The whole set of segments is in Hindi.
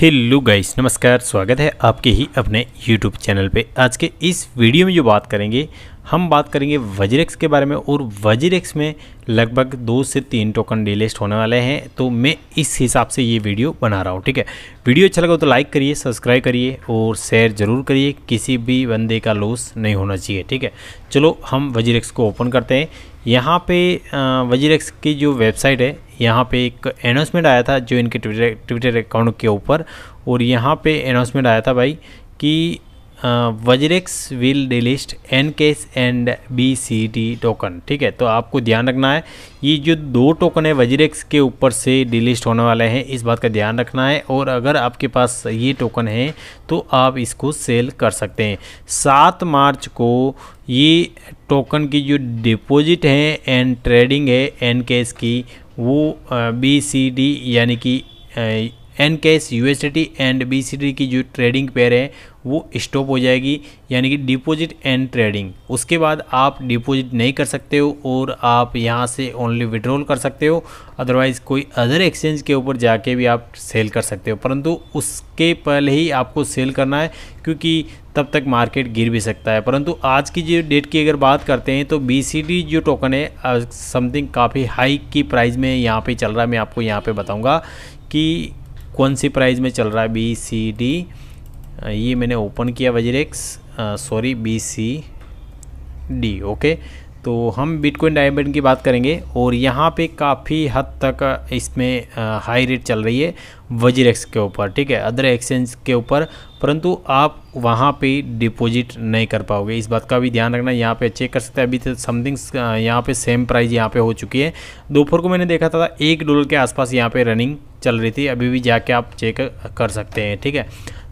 हेलो गाइस, नमस्कार, स्वागत है आपके ही अपने यूट्यूब चैनल पे। आज के इस वीडियो में जो बात करेंगे हम बात करेंगे वजरेक्स के बारे में और वजरेक्स में लगभग दो से तीन टोकन डिलिस्ट होने वाले हैं तो मैं इस हिसाब से ये वीडियो बना रहा हूँ, ठीक है? वीडियो अच्छा लगा तो लाइक करिए सब्सक्राइब करिए और शेयर ज़रूर करिए, किसी भी बंदे का लॉस नहीं होना चाहिए, ठीक है? चलो, हम वजरेक्स को ओपन करते हैं। यहाँ पे वजीरेक्स की जो वेबसाइट है, यहाँ पे एक अनाउंसमेंट आया था जो इनके ट्विटर ट्विटर अकाउंट के ऊपर, और यहाँ पे अनाउंसमेंट आया था भाई कि WazirX will delist N case and B C T token ठीक है? तो आपको ध्यान रखना है, ये जो दो टोकन है वजरेक्स के ऊपर से डिलिस्ट होने वाले हैं, इस बात का ध्यान रखना है। और अगर आपके पास ये टोकन है तो आप इसको सेल कर सकते हैं। सात मार्च को ये टोकन की जो डिपॉजिट है एंड ट्रेडिंग है एन केस की, वो बी सी डी यानी कि N cash U and B की जो ट्रेडिंग पेयर है, वो स्टॉप हो जाएगी, यानी कि डिपॉजिट एंड ट्रेडिंग उसके बाद आप डिपॉजिट नहीं कर सकते हो और आप यहाँ से ओनली विड्रॉल कर सकते हो। अदरवाइज़ कोई अदर एक्सचेंज के ऊपर जाके भी आप सेल कर सकते हो। परंतु उसके पहले ही आपको सेल करना है, क्योंकि तब तक मार्केट गिर भी सकता है। परंतु आज की जो डेट की अगर बात करते हैं तो बीसीडी जो टोकन है समथिंग काफ़ी हाई की प्राइस में यहाँ पे चल रहा है। मैं आपको यहाँ पे बताऊँगा कि कौन सी प्राइस में चल रहा है? B, C, D. ये मैंने ओपन किया WazirX. Sorry, B, C, D, okay? तो हम बिटकॉइन डायमंड की बात करेंगे और यहाँ पे काफ़ी हद तक इसमें हाई रेट चल रही है वजीरेक्स के ऊपर, ठीक है? अदर एक्सचेंज के ऊपर, परंतु आप वहाँ पे डिपॉजिट नहीं कर पाओगे। इस बात का भी ध्यान रखना, यहाँ पे चेक कर सकते हैं। अभी तो समथिंग यहाँ पे सेम प्राइस यहाँ पे हो चुकी है। दोपहर को मैंने देखा था, एक डॉलर के आसपास यहाँ पे रनिंग चल रही थी। अभी भी जाके आप चेक कर सकते हैं, ठीक है?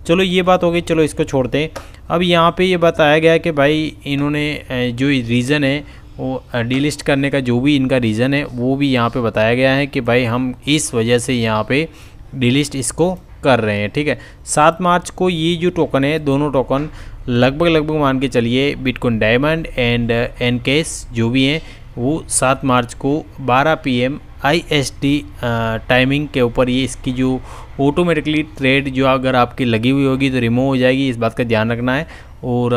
चलो ये बात हो गई, चलो इसको छोड़ते हैं। अब यहाँ पे ये बताया गया कि भाई इन्होंने जो रीज़न है, वो डिलिस्ट करने का जो भी इनका रीज़न है, वो भी यहाँ पे बताया गया है कि भाई हम इस वजह से यहाँ पे डिलिस्ट इसको कर रहे हैं, ठीक है? सात मार्च को ये जो टोकन है, दोनों टोकन लगभग लगभग मान के चलिए bitcoin diamond and N case जो भी हैं, वो सात मार्च को 12 पीएम आईएसटी टाइमिंग के ऊपर ये इसकी जो ऑटोमेटिकली ट्रेड जो अगर आपकी लगी हुई होगी तो रिमूव हो जाएगी, इस बात का ध्यान रखना है। और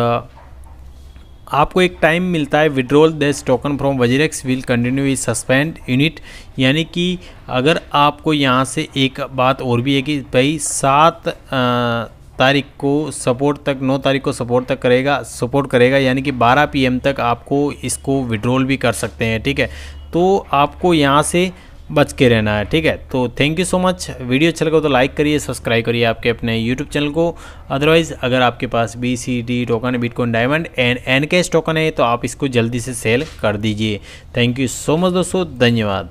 आपको एक टाइम मिलता है withdrawal this token from WazirX will continue is suspend unit यानी कि अगर आपको यहाँ से एक बात और भी है कि भाई सात तारीख को सपोर्ट तक, नौ तारीख को सपोर्ट तक करेगा सपोर्ट करेगा, यानी कि 12 पीएम तक आपको इसको विड्रॉल भी कर सकते हैं, ठीक है? तो आपको यहाँ से बच के रहना है, ठीक है? तो thank you so much video अच्छा लगा तो लाइक करिए सब्सक्राइब करिए आपके अपने यूट्यूब चैनल को। अदरवाइज़ अगर आपके पास B C D token bitcoin diamond and N cash token है तो आप इसको जल्दी से सेल कर दीजिए। थैंक यू सो मच दोस्तों, धन्यवाद।